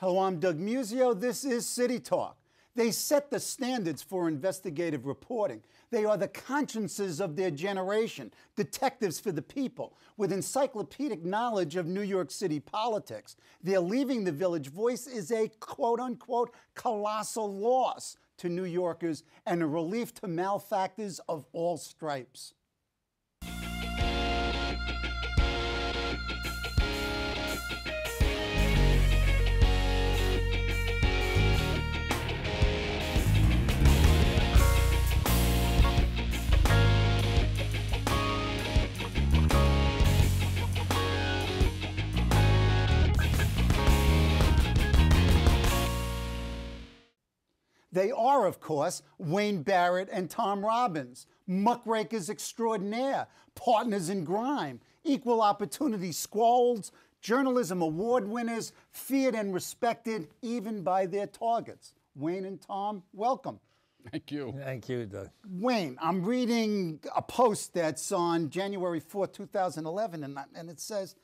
Hello, I'm Doug Muzzio. This is City Talk. They set the standards for investigative reporting. They are the consciences of their generation, detectives for the people, with encyclopedic knowledge of New York City politics. Their leaving the Village Voice is a quote unquote colossal loss to New Yorkers and a relief to malefactors of all stripes. They are, of course, Wayne Barrett and Tom Robbins, muckrakers extraordinaire, partners in grime, equal opportunity squalls, journalism award winners, feared and respected even by their targets. Wayne and Tom, welcome. Thank you. Thank you, Doug. Wayne, I'm reading a post that's on January 4, 2011, and, and it says,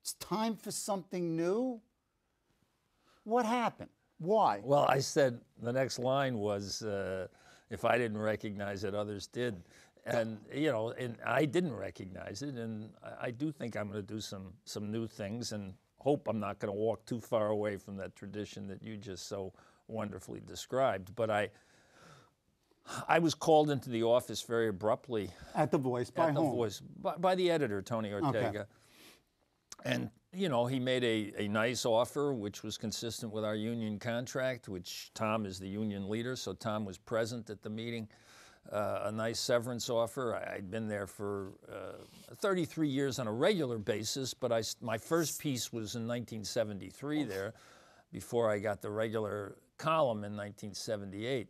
It's time for something new. What happened? Why? Well, I said the next line was, uh, if I didn't recognize it, others did. And, you know, and I didn't recognize it. And I, I do think I'm going to do some, some new things and hope I'm not going to walk too far away from that tradition that you just so wonderfully described. But I, I was called into the office very abruptly. At The Voice, by at whom? The Voice, by, by the editor, Tony Ortega. And, you know, he made a, a nice offer, which was consistent with our union contract, which Tom is the union leader, so Tom was present at the meeting. Uh, a nice severance offer. I, had been there for uh, 33 years on a regular basis, but I, my first piece was in 1973 there, before I got the regular column in 1978.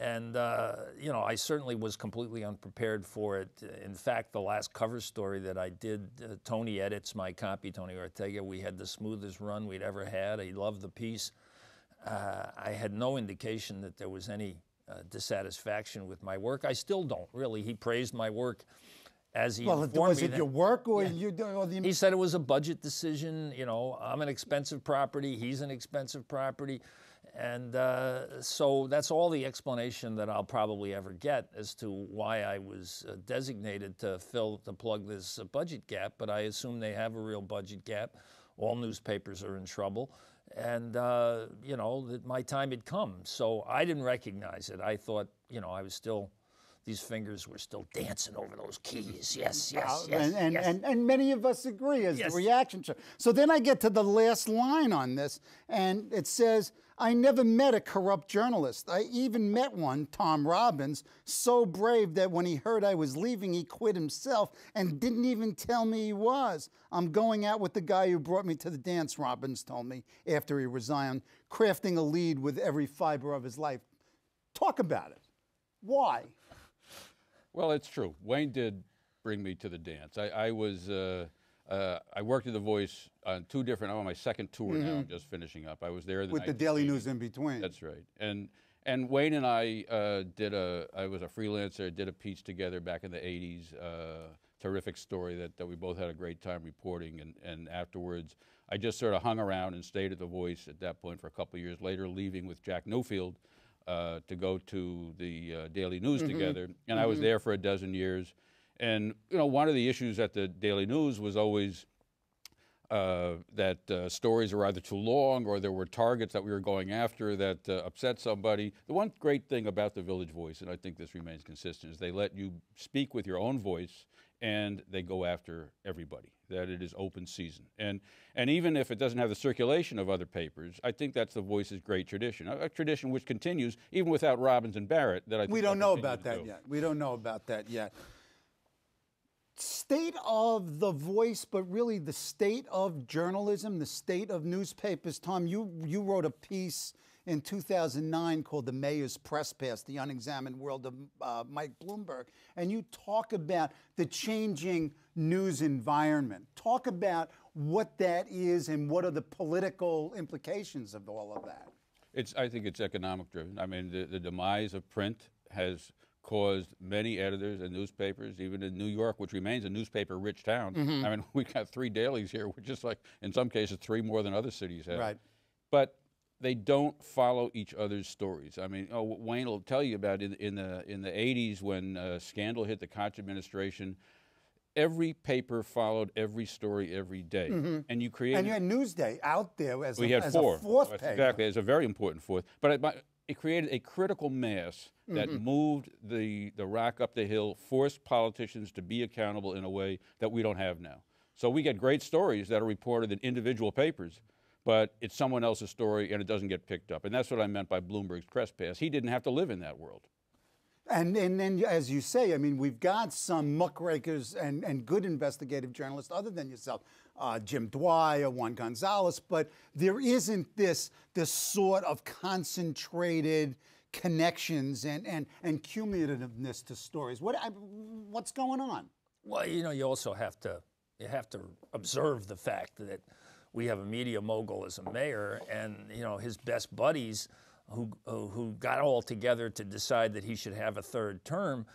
And, uh, you know, I certainly was completely unprepared for it. In fact, the last cover story that I did, uh, Tony edits my copy, Tony Ortega. We had the smoothest run we'd ever had. He loved the piece. Uh, I had no indication that there was any uh, dissatisfaction with my work. I still don't, really. He praised my work as he well, was it that- your work or you do? Or the, he said it was a budget decision. You know, I'm an expensive property. He's an expensive property. And uh, so that's all the explanation that I'll probably ever get as to why I was uh, designated to fill, to plug this uh, budget gap. But I assume they have a real budget gap. All newspapers are in trouble. And, uh, you know, that my time had come. So I didn't recognize it. I thought, you know, I was still, these fingers were still dancing over those keys. Mm-hmm. Yes, yes, yes. and, and, yes. and, and many of us agree as Yes. the reaction show. So then I get to the last line on this, and it says, I never met a corrupt journalist. I even met one, Tom Robbins, so brave that when he heard I was leaving, he quit himself and didn't even tell me he was. I'm going out with the guy who brought me to the dance, Robbins told me after he resigned, crafting a lead with every fiber of his life. Talk about it. Why? Well, it's true. Wayne did bring me to the dance. I, I was, uh, uh, I worked at The Voice on two different, I'm on my second tour now, I'm just finishing up. I was there the Mm-hmm. With the Daily. News in between. That's right. And and Wayne and I uh, did a. I was a freelancer. Did a piece together back in the '80s. Uh, terrific story that, that we both had a great time reporting. And and afterwards, I just sort of hung around and stayed at the Voice at that point for a couple of years. Later, leaving with Jack Newfield uh, to go to the uh, Daily News together. And I was there for a dozen years. And you know, one of the issues at the Daily News was always uh, that uh, stories are either too long or there were targets that we were going after that uh, upset somebody. The one great thing about the Village Voice, and I think this remains consistent, is they let you speak with your own voice and they go after everybody. That it is open season, and and even if it doesn't have the circulation of other papers, I think that's the Voice's great tradition, a, a tradition which continues even without Robbins and Barrett. That I think We don't know about that do. yet. We don't know about that yet. State of the voice, but really the state of journalism, the state of newspapers. Tom, you, you wrote a piece in 2009 called The Mayor's Press Pass, The Unexamined World of uh, Mike Bloomberg. And you talk about the changing news environment. Talk about what that is and what are the political implications of all of that. It's, I think it's economic driven. I mean, the, the demise of print has caused many editors and newspapers, even in New York, which remains a newspaper rich town. Mm-hmm. I mean, we got three dailies here, which is like, in some cases, three more than other cities have. Right. But they don't follow each other's stories. I mean, oh, Wayne will tell you about in, in the in the 80s when uh, scandal hit the Koch administration. Every paper followed every story every day. and you created. And you had Newsday out there as, we a, had as four. a fourth That's paper. Exactly, it's a very important fourth. But it, it created a critical mass that Mm-hmm. moved the the rock up the hill, forced politicians to be accountable in a way that we don't have now. So we get great stories that are reported in individual papers, but it's someone else's story and it doesn't get picked up. And that's what I meant by Bloomberg's trespass. He didn't have to live in that world. And, and then, as you say, I mean, we've got some muckrakers and, and good investigative journalists other than yourself, uh, Jim Dwyer, Juan Gonzalez, but there isn't this, this sort of concentrated connections and, and, and cumulativeness to stories. What, I, what's going on? Well, you know, you also have to you have to observe the fact that we have a media mogul as a mayor, and you know his best buddies, who who got all together to decide that he should have a third term,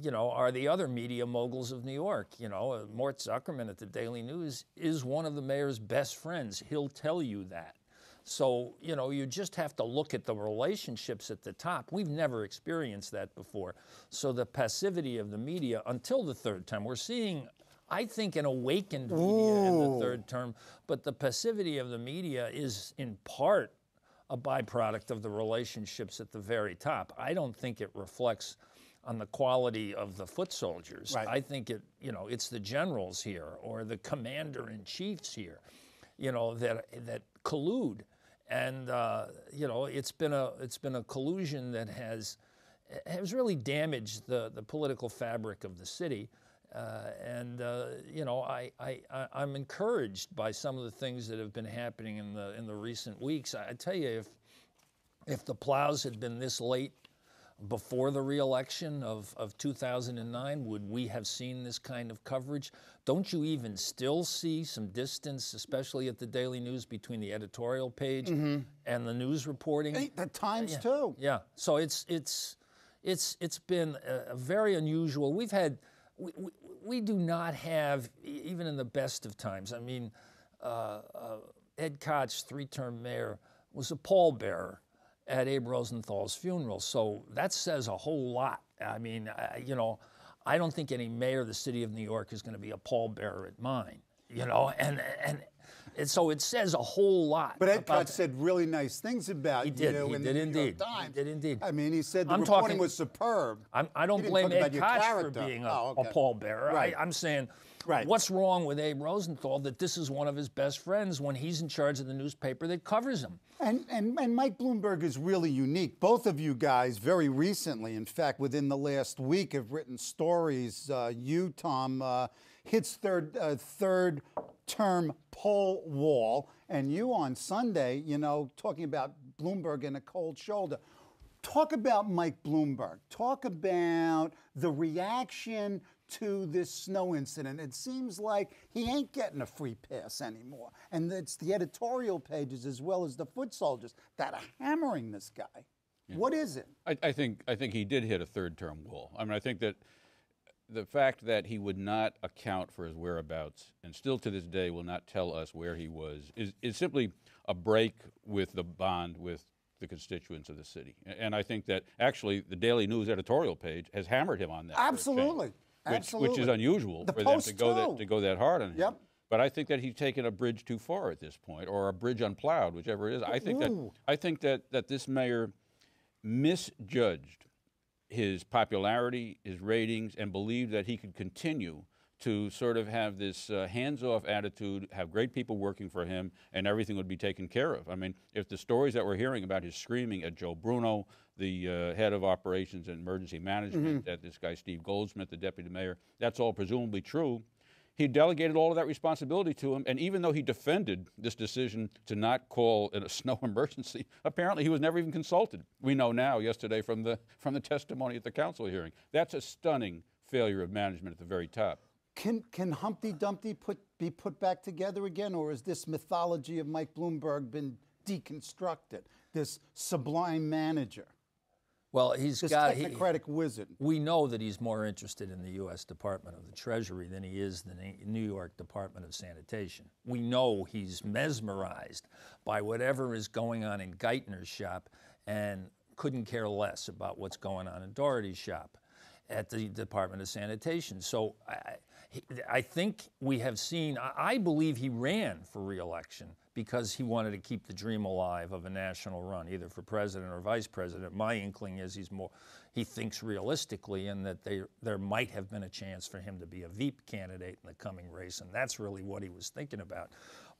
you know, are the other media moguls of New York. You know, uh, Mort Zuckerman at the Daily News is one of the mayor's best friends. He'll tell you that. So, you know, you just have to look at the relationships at the top. We've never experienced that before. So, the passivity of the media until the third time, we're seeing, I think, an awakened media in the third term, but the passivity of the media is in part a byproduct of the relationships at the very top. I don't think it reflects on the quality of the foot soldiers. Right. I think it, you know, it's the generals here or the commander in chiefs here, you know, that that collude, and uh, you know, it's been a it's been a collusion that has has really damaged the the political fabric of the city. Uh, and uh, you know, I, I, I'm encouraged by some of the things that have been happening in the in the recent weeks. I, I tell you, if if the plows had been this late before the reelection of, of 2009, would we have seen this kind of coverage? Don't you even still see some distance, especially at the Daily News, between the editorial page and the news reporting? The Times, too. Yeah. So it's it's it's it's been a, a very unusual. We've had we, we, we do not have even in the best of times. I mean, uh, uh, Ed Koch, three-term mayor, was a pallbearer at Abe Rosenthal's funeral. So that says a whole lot. I mean, I, you know, I don't think any mayor of the city of New York is going to be a pallbearer at mine. You know, and and. And so it says a whole lot. But Ed Koch said really nice things about He you did. in He the did New indeed. York Times. He did indeed. I mean, he said the I'm reporting talking- was superb. I'm, I don't blame talk Ed Koch for being a, Oh, a pallbearer. Right. I, I'm saying, Right. what's wrong with Abe Rosenthal that this is one of his best friends when he's in charge of the newspaper that covers him? And, and, and Mike Bloomberg is really unique. Both of you guys, very recently, in fact, within the last week, have written stories. Uh, you, Tom, uh, hits third uh, third term poll wall, and you on Sunday, you know, talking about Bloomberg and a cold shoulder. Talk about Mike Bloomberg. Talk about the reaction to this snow incident. It seems like he ain't getting a free pass anymore. And it's the editorial pages as well as the foot soldiers that are hammering this guy. What is it? I, I think I think he did hit a third term wall. I mean, I think that the fact that he would not account for his whereabouts and still to this day will not tell us where he was is, is simply a break with the bond with the constituents of the city. And I think that actually the Daily News editorial page has hammered him on that. for a change, Absolutely. Which, which is unusual The for them to go that to go that hard on him. Yep. But I think that he's taken a bridge too far at this point, or a bridge unplowed, whichever it is. I think that I think that that this mayor misjudged his popularity, his ratings, and believed that he could continue to sort of have this uh, hands-off attitude, have great people working for him, and everything would be taken care of. I mean, if the stories that we're hearing about his screaming at Joe Bruno, the uh, head of operations and emergency management, at this guy Steve Goldsmith, the deputy mayor, that's all presumably true. He delegated all of that responsibility to him, and even though he defended this decision to not call a snow emergency, apparently he was never even consulted. We know now, yesterday, from the from the testimony at the council hearing. That's a stunning failure of management at the very top. Can, can Humpty Dumpty put, be put back together again, or has this mythology of Mike Bloomberg been deconstructed? This sublime manager? Well, he's This got. he- technocratic wizard. we know that he's more interested in the U.S. Department of the Treasury than he is the New York Department of Sanitation. We know he's mesmerized by whatever is going on in Geithner's shop and couldn't care less about what's going on in Doherty's shop at the Department of Sanitation. So I, I- think we have seen, I believe he ran for reelection because he wanted to keep the dream alive of a national run, either for president or vice president. My inkling is he's more, he thinks realistically and that they, there might have been a chance for him to be a Veep candidate in the coming race, and that's really what he was thinking about.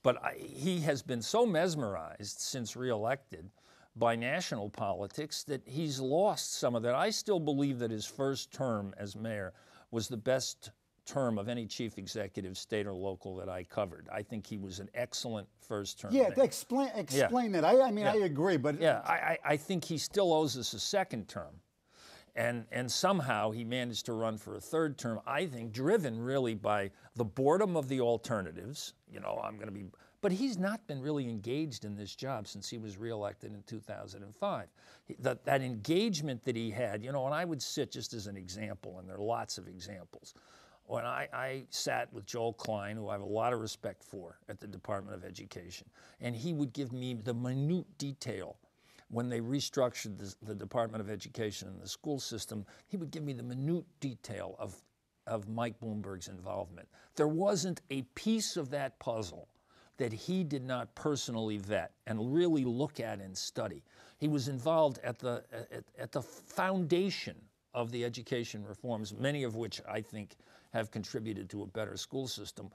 But I, he has been so mesmerized since reelected by national politics that he's lost some of that. I still believe that his first term as mayor was the best term of any chief executive, state or local, that I covered. I think he was an excellent first term. Yeah, mayor. explain explain that. I, I mean, I agree, but Yeah, I, I, I think he still owes us a second term. And, and somehow he managed to run for a third term, I think, driven really by the boredom of the alternatives. You know, I'm going to be, but he's not been really engaged in this job since he was reelected in 2005. That, that engagement that he had, you know, and I would sit just as an example, and there are lots of examples. When I, I sat with Joel Klein, who I have a lot of respect for at the Department of Education, and he would give me the minute detail when they restructured the, the Department of Education and the school system, he would give me the minute detail of, of Mike Bloomberg's involvement. There wasn't a piece of that puzzle that he did not personally vet and really look at and study. He was involved at the, at, at the foundation of the education reforms, many of which I think have contributed to a better school system.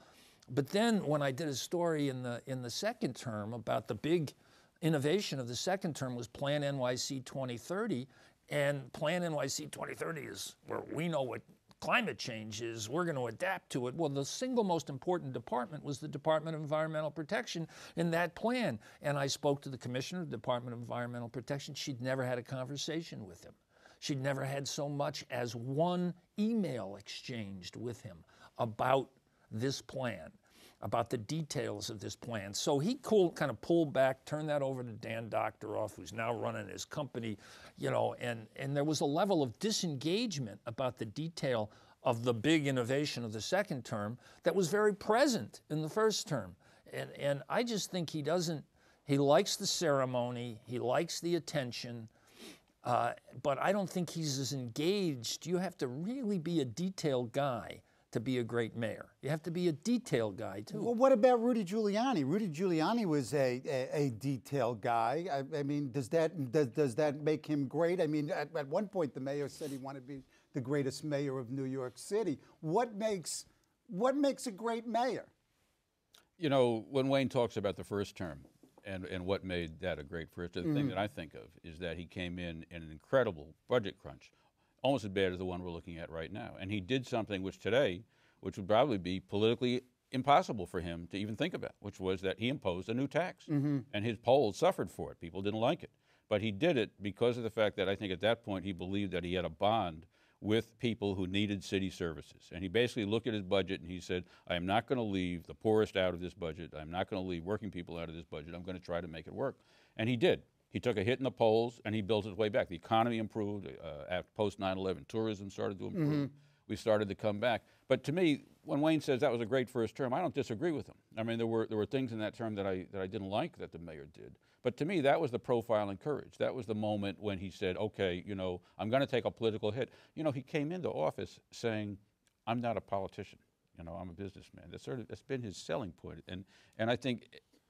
But then when I did a story in the, in the second term about the big innovation of the second term was PlaNYC 2030. And PlaNYC 2030 is where we know what climate change is, we're going to adapt to it. Well, the single most important department was the Department of Environmental Protection in that plan. And I spoke to the commissioner of the Department of Environmental Protection. She'd never had a conversation with him. She'd never had so much as one email exchanged with him about this plan about the details of this plan. So he cool, kind of pulled back, turned that over to Dan Doctoroff, who's now running his company, you know, and, and there was a level of disengagement about the detail of the big innovation of the second term that was very present in the first term. And, and I just think he doesn't, he likes the ceremony, he likes the attention, uh, but I don't think he's as engaged. You have to really be a detailed guy to be a great mayor. You have to be a detailed guy too. Well, what about Rudy Giuliani? Rudy Giuliani was a, a, a detailed guy. I, I mean, does that does, does that make him great? I mean, at, at one point the mayor said he wanted to be the greatest mayor of New York City. What makes what makes a great mayor? You know, when Wayne talks about the first term and, and what made that a great first, the thing mm-hmm. that I think of is that he came in in an incredible budget crunch, almost as bad as the one we're looking at right now. And he did something which today, which would probably be politically impossible for him to even think about, which was that he imposed a new tax. Mm-hmm. And his polls suffered for it. People didn't like it. But he did it because of the fact that I think at that point he believed that he had a bond with people who needed city services. And he basically looked at his budget and he said, I am not going to leave the poorest out of this budget. I'm not going to leave working people out of this budget. I'm going to try to make it work. And he did. He took a hit in the polls and he built his way back. The economy improved uh, after post 9 11. Tourism started to improve. We started to come back. But to me, when Wayne says that was a great first term, I don't disagree with him. I mean, there were, there were things in that term that I, that I didn't like that the mayor did. But to me, that was the profile and courage. That was the moment when he said, okay, you know, I'm going to take a political hit. You know, he came into office saying, I'm not a politician. You know, I'm a businessman. That's sort of that's been his selling point. And and I think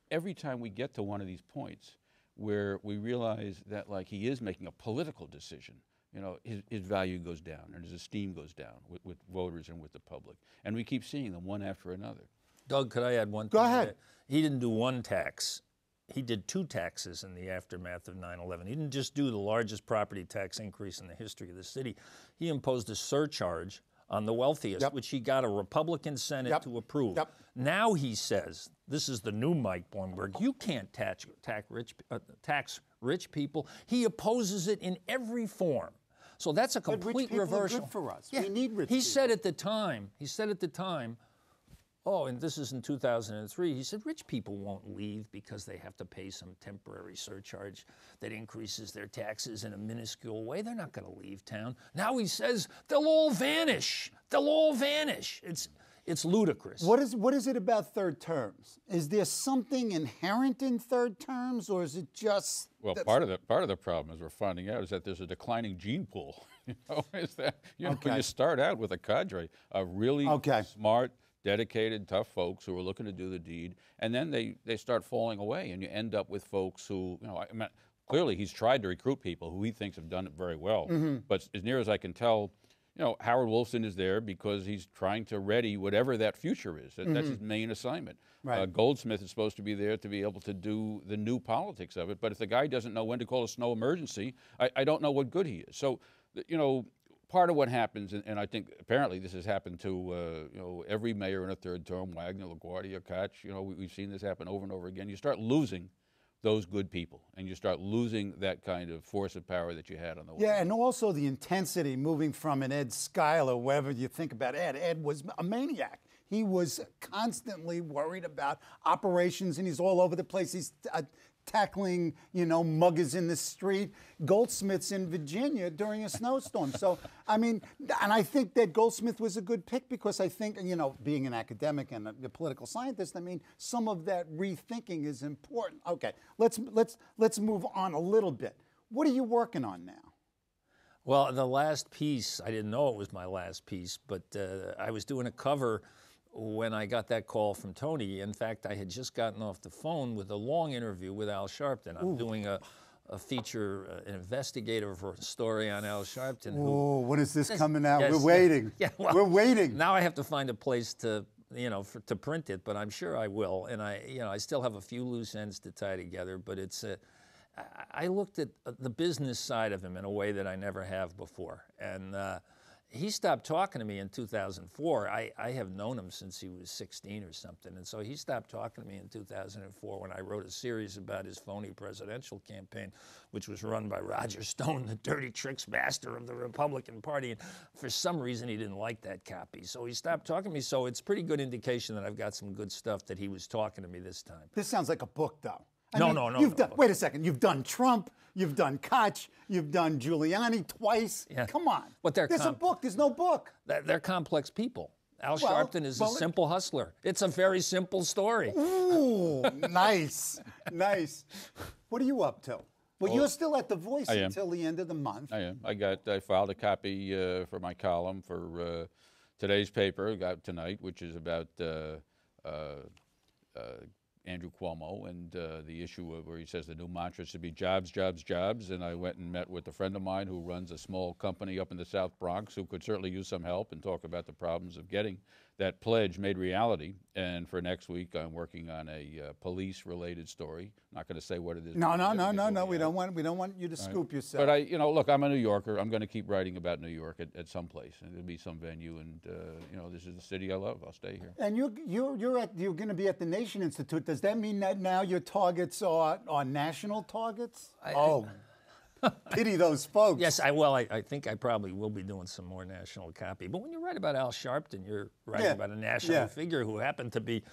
every time we get to one of these points where we realize that like he is making a political decision, you know, his, his value goes down and his esteem goes down with, with voters and with the public. And we keep seeing them one after another. Doug, could I add one Go thing? to ahead. He didn't do one tax. He did two taxes in the aftermath of 9 11. He didn't just do the largest property tax increase in the history of the city, he imposed a surcharge on the wealthiest, Yep. which he got a Republican Senate Yep. to approve. Yep. Now he says, this is the new Mike Bloomberg, you can't tax, tax, rich, uh, tax rich people. He opposes it in every form. So that's a But rich complete people are good reversal. for us. Yeah. We need rich He people. said at the time, he said at the time, oh, and this is in 2003. He said, rich people won't leave because they have to pay some temporary surcharge that increases their taxes in a minuscule way. They're not going to leave town. Now he says they'll all vanish. They'll all vanish. It's it's ludicrous. What is what is it about third terms? Is there something inherent in third terms, or is it just? Well, part of the part of the problem, as we're finding out, is that there's a declining gene pool. you know, is that you know Okay. you start out with a cadre of really Okay. smart, dedicated, tough folks who are looking to do the deed, and then they they start falling away, and you end up with folks who you know. I mean, clearly, he's tried to recruit people who he thinks have done it very well, Mm-hmm. but as near as I can tell. You know, Howard Wolfson is there because he's trying to ready whatever that future is. That- That's his main assignment. Mm-hmm. Right. Uh, Goldsmith is supposed to be there to be able to do the new politics of it. But if the guy doesn't know when to call a snow emergency, I, I don't know what good he is. So, you know, part of what happens, and, and I think apparently this has happened to uh, you know every mayor in a third term, Wagner, LaGuardia, Koch. You know, we, we've seen this happen over and over again. You start losing those good people, and you start losing that kind of force of power that you had on the way. Yeah, and also the intensity moving from an Ed Skyler, wherever you think about Ed. Ed was a maniac. He was constantly worried about operations, and he's all over the place. He's uh, tackling, you know, muggers in the street, Goldsmiths in Virginia during a snowstorm. So, I mean, and I think that Goldsmith was a good pick because I think, you know, being an academic and a, a political scientist, I mean, some of that rethinking is important. Okay, let's let's let's move on a little bit. What are you working on now? Well, the last piece, I didn't know it was my last piece, but uh, I was doing a cover when I got that call from Tony. In fact, I had just gotten off the phone with a long interview with Al Sharpton. I'm doing a, a feature, uh, an investigative story on Al Sharpton. Oh, what is this coming out? yes, We're waiting. Yeah, well, We're waiting. now I have to find a place to, you know, for, to print it, but I'm sure I will. And I, you know, I still have a few loose ends to tie together. But it's, I- I looked at uh, the business side of him in a way that I never have before, and uh, he stopped talking to me in 2004. I, I have known him since he was 16 or something, and so he stopped talking to me in 2004 when I wrote a series about his phony presidential campaign, which was run by Roger Stone, the dirty tricks master of the Republican Party. And for some reason, he didn't like that copy, so he stopped talking to me. So it's pretty good indication that I've got some good stuff that he was talking to me this time. This sounds like a book, though. I No, mean, no, no, You've no, done. no. Wait a second. You've done Trump. You've done Koch. You've done Giuliani twice. Yeah. Come on. But they're There's a book. There's no book. They're, they're complex people. Al Well, Sharpton is well, a it- simple hustler. It's a very simple story. Ooh, nice, nice. What are you up to? Well, you're still at the Voice until the end of the month. I am. I got. I filed a copy uh, for my column for uh, today's paper. Got tonight, which is about uh, uh, uh, Andrew Cuomo and uh, the issue of where he says the new mantra should be jobs, jobs, jobs. And I went and met with a friend of mine who runs a small company up in the South Bronx who could certainly use some help and talk about the problems of getting that pledge made reality. And for next week, I'm working on a uh, police-related story. not going to say what it is. No, no, no, no, we'll no. We out. don't want. We don't want you to scoop yourself. But I, you know, look, I'm a New Yorker. I'm going to keep writing about New York at, at some place, and there'll be some venue. And uh, you know, this is the city I love. I'll stay here. And you're you're you're at you're going to be at the Nation Institute. Does that mean that now your targets are are national targets? oh, pity those folks. Yes, I well, I, I think I probably will be doing some more national copy. But when you write about Al Sharpton, you're writing Yeah, about a national yeah. figure who happened to be.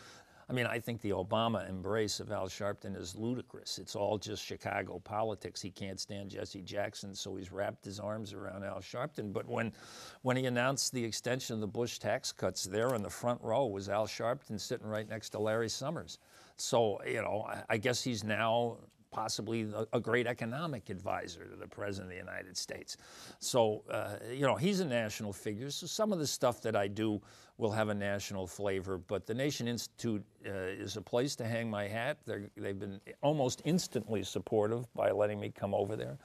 I mean, I think the Obama embrace of Al Sharpton is ludicrous. It's all just Chicago politics. He can't stand Jesse Jackson, so he's wrapped his arms around Al Sharpton. But when, when he announced the extension of the Bush tax cuts, there in the front row was Al Sharpton sitting right next to Larry Summers. So you know, I, I guess he's now possibly a, great economic advisor to the President of the United States. So, uh, you know, he's a national figure. So some of the stuff that I do will have a national flavor. But the Nation Institute uh, is a place to hang my hat. They're, they've been almost instantly supportive by letting me come over there.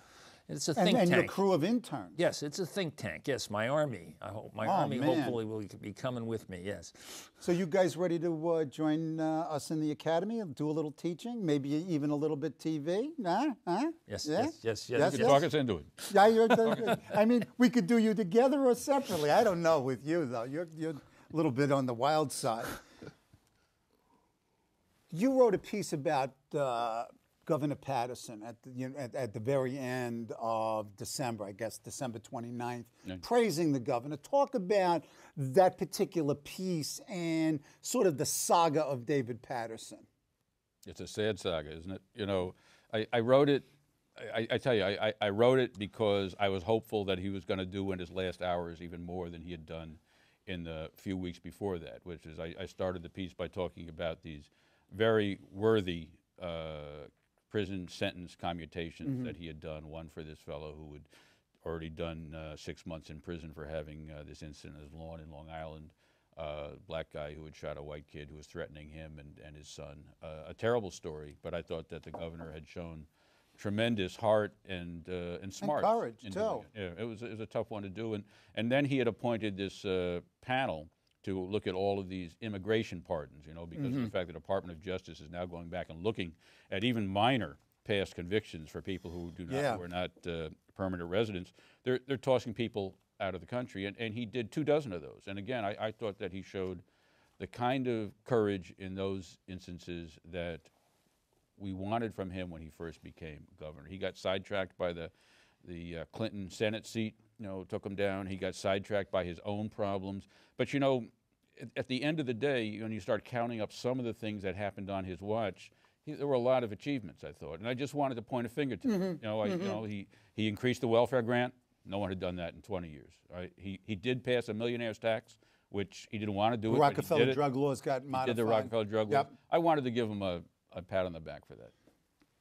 It's a and, think and your crew of interns. Yes, it's a think tank. Yes, my army. I hope my Oh, army man. hopefully will be coming with me. Yes. So you guys ready to uh, join uh, us in the academy and do a little teaching, maybe even a little bit TV? Huh? Huh? Yes, Yeah? yes, yes, yes, Yes, You yes. talk us into it. Yeah, you're the, I mean, we could do you together or separately. I don't know with you though. You're you're a little bit on the wild side. You wrote a piece about uh, Governor Paterson at the, you know, at, at the very end of December, I guess December 29th, praising the governor. Talk about that particular piece and sort of the saga of David Paterson. It's a sad saga, isn't it? You know, I, I wrote it. I, I tell you, I, I wrote it because I was hopeful that he was going to do in his last hours even more than he had done in the few weeks before that. Which is, I, I started the piece by talking about these very worthy uh, prison sentence commutations that he had done. One for this fellow who had already done uh, six months in prison for having uh, this incident his lawn in Long Island. Uh, black guy who had shot a white kid who was threatening him and, and his son. Uh, a terrible story, but I thought that the governor had shown tremendous heart and uh, and smart courage, too. it. Yeah, it was it was a tough one to do, and and then he had appointed this uh, panel to look at all of these immigration pardons. You know, because Mm-hmm. of the fact the Department of Justice is now going back and looking at even minor past convictions for people who do not Yeah. who are not uh, permanent residents. They're they're tossing people out of the country, and, and he did two dozen of those. And again, I, I thought that he showed the kind of courage in those instances that we wanted from him when he first became governor. He got sidetracked by the the uh, Clinton Senate seat. You know, took him down. He got sidetracked by his own problems. But you know, at, at the end of the day, when you start counting up some of the things that happened on his watch, he, there were a lot of achievements. I thought, and I just wanted to point a finger to him. Mm-hmm. You know, I, you mm-hmm. know, he he increased the welfare grant. No one had done that in 20 years. Right? He he did pass a millionaire's tax, which he didn't want to do. it, but he Rockefeller it. drug laws got He modified. did the Rockefeller drug laws. I wanted to give him a, a pat on the back for that.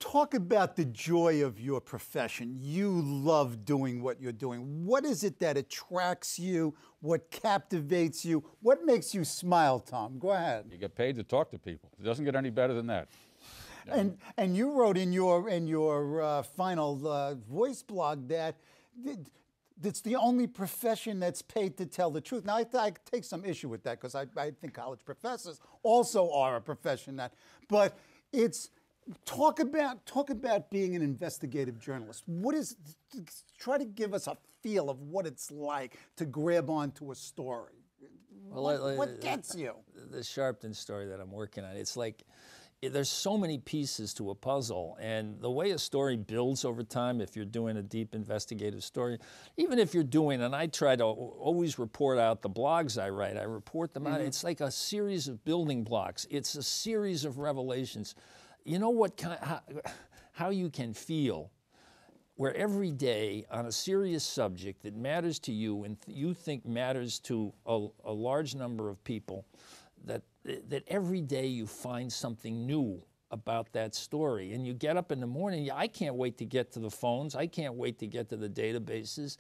Talk about the joy of your profession. You love doing what you're doing. What is it that attracts you? What captivates you? What makes you smile, Tom? Go ahead. You get paid to talk to people. It doesn't get any better than that. And and you wrote in your in your uh, final uh, voice blog that it's the only profession that's paid to tell the truth. Now I, th- I take some issue with that because I, I think college professors also are a profession that, but it's talk about talk about being an investigative journalist. What is try to give us a feel of what it's like to grab onto a story. Well, what, let- what gets you? Uh, the Sharpton story that I'm working on. It's like there's so many pieces to a puzzle, and the way a story builds over time, if you're doing a deep investigative story, even if you're doing, and I try to always report out the blogs I write, I report them out. Mm-hmm. It's like a series of building blocks. It's a series of revelations. You know what kind, how, how you can feel where every day on a serious subject that matters to you and th- you think matters to a, a large number of people, that, that every day you find something new about that story. And you get up in the morning, I can't wait to get to the phones, I can't wait to get to the databases.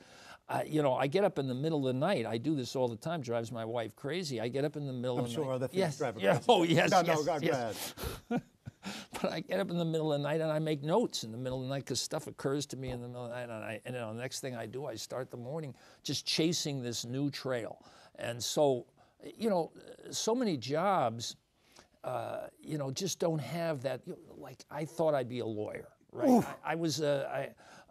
Uh, you know, I get up in the middle of the night. I do this all the time. Drives my wife crazy. I get up in the middle I'm of the sure night. other things yes, drive her yeah, crazy. Oh yes, No, yes, no, yes. But I get up in the middle of the night and I make notes in the middle of the night because stuff occurs to me in the middle of the night. And, I, and you know, the next thing I do, I start the morning just chasing this new trail. And so, you know, so many jobs, uh, you know, just don't have that. You know, like I thought I'd be a lawyer, right? I, I was a,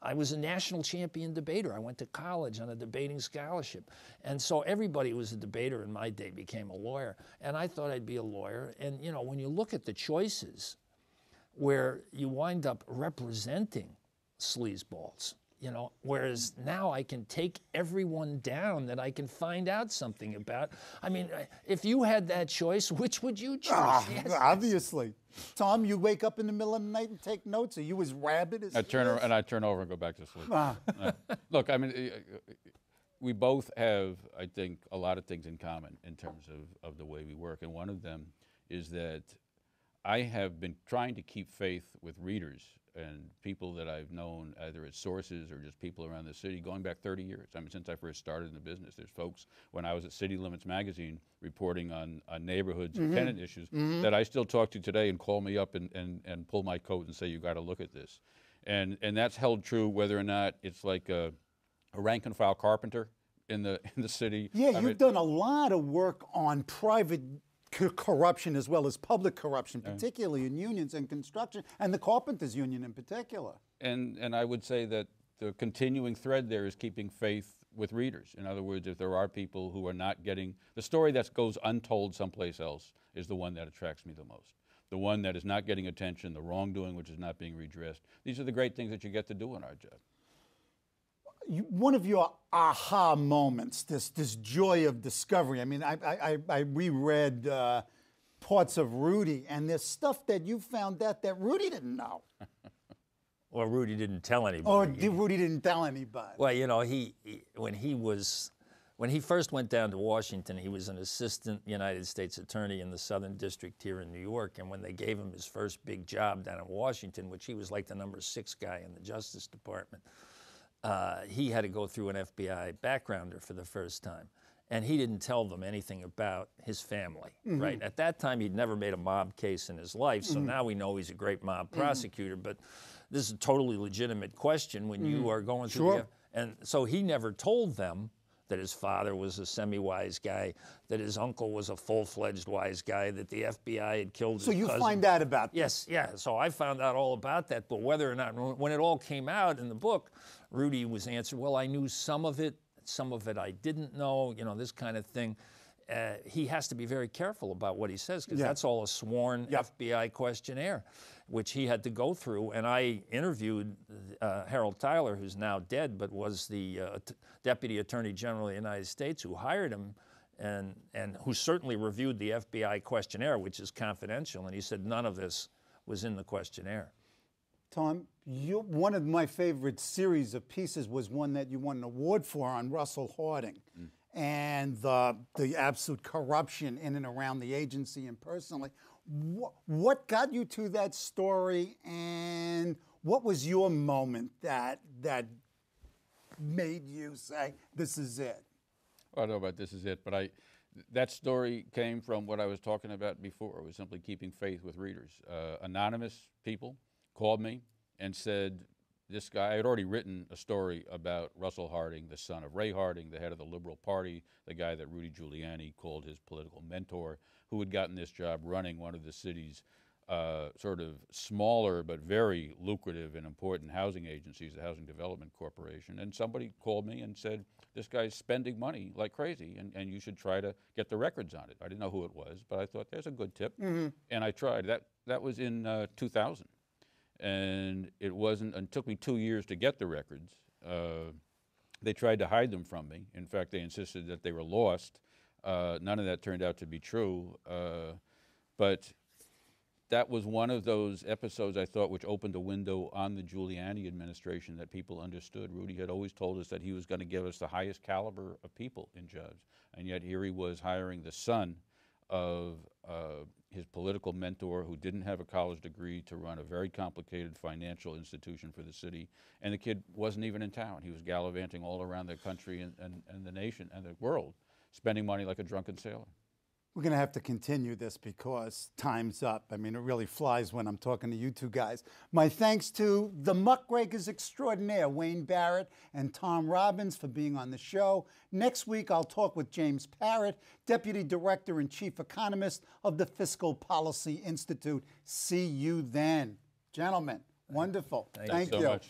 I, I was a national champion debater. I went to college on a debating scholarship, and so everybody who was a debater in my day became a lawyer. And I thought I'd be a lawyer. And you know, when you look at the choices where you wind up representing sleazeballs. You know, whereas now I can take everyone down that I can find out something about. I mean, uh, if you had that choice, which would you choose? Ah, Yes. obviously. Tom, you wake up in the middle of the night and take notes. Are you as rabid as I turn is? and I turn over and go back to sleep. Ah. Uh, look, I mean, uh, uh, we both have, I think, a lot of things in common in terms of, of the way we work, and one of them is that I have been trying to keep faith with readers and people that I've known, either as sources or just people around the city, going back 30 years. I mean, since I first started in the business, there's folks when I was at City Limits Magazine reporting on, on neighborhoods and mm-hmm. tenant issues mm-hmm. that I still talk to today and call me up and, and, and pull my coat and say, you got to look at this. And, and that's held true whether or not it's like a, a rank and file carpenter in the, in the city. Yeah, I you've mean, done a lot of work on private co- corruption as well as public corruption, particularly in unions and construction, and the carpenters union in particular. and and I would say that the continuing thread there is keeping faith with readers. In other words, if there are people who are not getting the story that goes untold someplace else is the one that attracts me the most. the one that is not getting attention, the wrongdoing which is not being redressed. These are the great things that you get to do in our job. One of your aha moments, this this joy of discovery. I mean, I I, I reread uh, parts of Rudy, and there's stuff that you found out that Rudy didn't know. or Rudy didn't tell anybody. Or Rudy didn't tell anybody. Well, you know, he, he when he was when he first went down to Washington, he was an assistant United States attorney in the Southern District here in New York. And when they gave him his first big job down in Washington, which he was like the number six guy in the Justice Department, uh, he had to go through an FBI backgrounder for the first time. And he didn't tell them anything about his family, mm-hmm. right? At that time, he'd never made a mob case in his life, so mm-hmm. now we know he's a great mob mm-hmm. prosecutor. But this is a totally legitimate question when you mm-hmm. are going through sure. the. And so he never told them that his father was a semi wise guy, that his uncle was a full fledged wise guy, that the FBI had killed so you cousin. find out about this? Yes, yeah. So I found out all about that. But whether or not, when it all came out in the book, Rudy was answered, well, I knew some of it, some of it I didn't know, you know, this kind of thing. Uh, he has to be very careful about what he says because yeah. that's all a sworn yep. FBI questionnaire which he had to go through. And I interviewed uh, Harold Tyler, who's now dead, but was the uh, t- Deputy Attorney General of the United States who hired him and, and who certainly reviewed the FBI questionnaire, which is confidential. And he said none of this was in the questionnaire. Tom, you, one of my favorite series of pieces was one that you won an award for on Russell Harding. Mm. And the, the absolute corruption in and around the agency and personally what got you to that story, and what was your moment that that made you say, "This is it"? I don't know about this is it, but I that story came from what I was talking about before. It was simply keeping faith with readers. Uh, anonymous people called me and said, "This guy." I had already written a story about Russell Harding, the son of Ray Harding, the head of the Liberal Party, the guy that Rudy Giuliani called his political mentor who had gotten this job running one of the city's uh, sort of smaller but very lucrative and important housing agencies, the Housing Development Corporation. And somebody called me and said, This guy's spending money like crazy, and, and you should try to get the records on it. I didn't know who it was, but I thought there's a good tip. Mm-hmm. And I tried. That, that was in uh, 2000. And it wasn't, it took me two years to get the records. Uh, they tried to hide them from me. In fact, they insisted that they were lost uh, none of that turned out to be true. Uh, but that was one of those episodes I thought which opened a window on the Giuliani administration that people understood. Rudy had always told us that he was going to give us the highest caliber of people in judge, and yet here he was hiring the son of uh, his political mentor who didn't have a college degree to run a very complicated financial institution for the city. And the kid wasn't even in town. He was gallivanting all around the country and, and, and the nation and the world spending money like a drunken sailor. We're going to have to continue this because time's up. I mean, it really flies when I'm talking to you two guys. My thanks to the muckrakers extraordinaire, Wayne Barrett and Tom Robbins, for being on the show. Next week, I'll talk with James Parrott, Deputy Director and Chief Economist of the Fiscal Policy Institute. See you then. Gentlemen, wonderful. Thank, Thank you. So Much.